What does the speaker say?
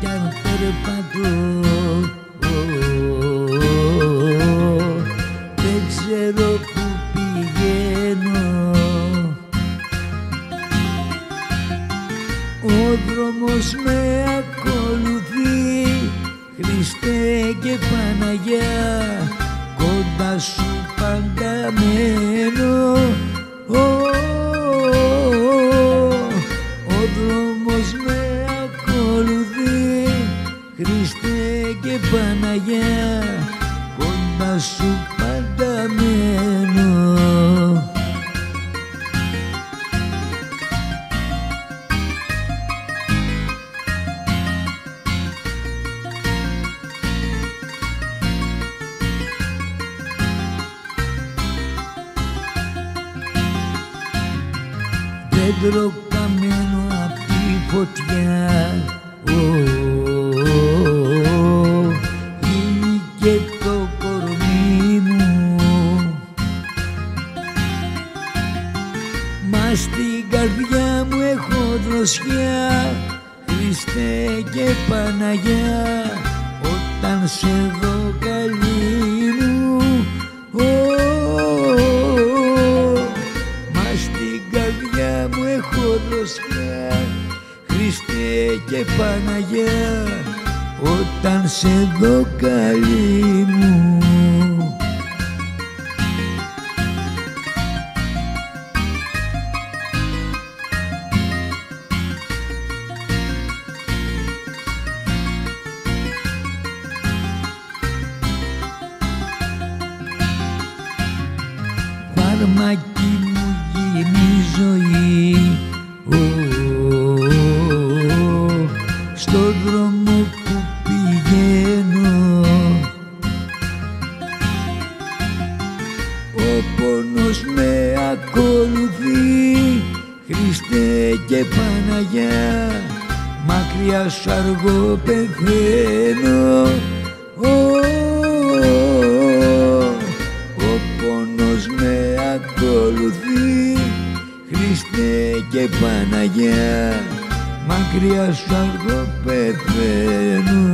κι αν περπατώ δεν ξέρω που πηγαίνω ο δρόμος με ακολουθεί Χριστέ και Παναγιά. Κοντά σου πάντα μένω. Ο δρόμος με ακολουθεί Χριστέ και Παναγιά κοντά σου πάντα μένω. Δέντρο καμένο απ' τη φωτιά. Γίνει στην καρδιά μου έχω δροσιά. Χριστέ και Παναγιά όταν σε δω καλή μου Μα στην καρδιά μου έχω δροσιά. Χριστέ και Παναγιά όταν σε δω καλή μου φάρμακι μου γίνει η ζωή Ω, στο δρόμο που πηγαίνω ο πόνος με ακολουθεί Χριστέ και Παναγιά μακριά σου αργό πεθαίνω και Παναγιά. Μακριά σου αργό πεθαίνω Ω,